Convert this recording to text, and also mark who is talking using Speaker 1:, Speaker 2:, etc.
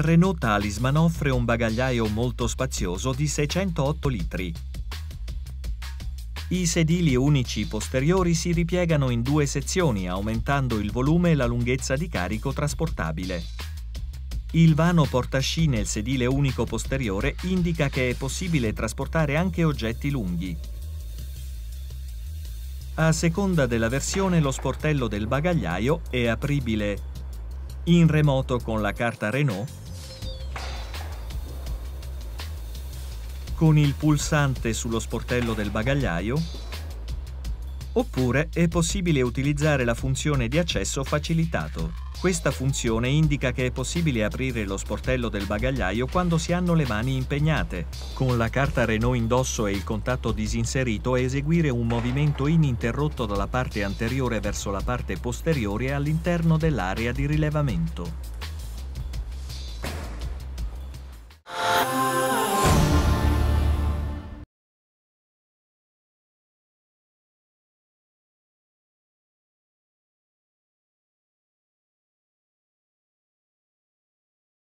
Speaker 1: Renault Talisman offre un bagagliaio molto spazioso di 608 litri. I sedili unici posteriori si ripiegano in due sezioni, aumentando il volume e la lunghezza di carico trasportabile. Il vano portasci nel sedile unico posteriore indica che è possibile trasportare anche oggetti lunghi. A seconda della versione lo sportello del bagagliaio è apribile in remoto con la carta Renault, con il pulsante sullo sportello del bagagliaio, oppure è possibile utilizzare la funzione di accesso facilitato. Questa funzione indica che è possibile aprire lo sportello del bagagliaio quando si hanno le mani impegnate. Con la carta Renault indosso e il contatto disinserito eseguire un movimento ininterrotto dalla parte anteriore verso la parte posteriore all'interno dell'area di rilevamento.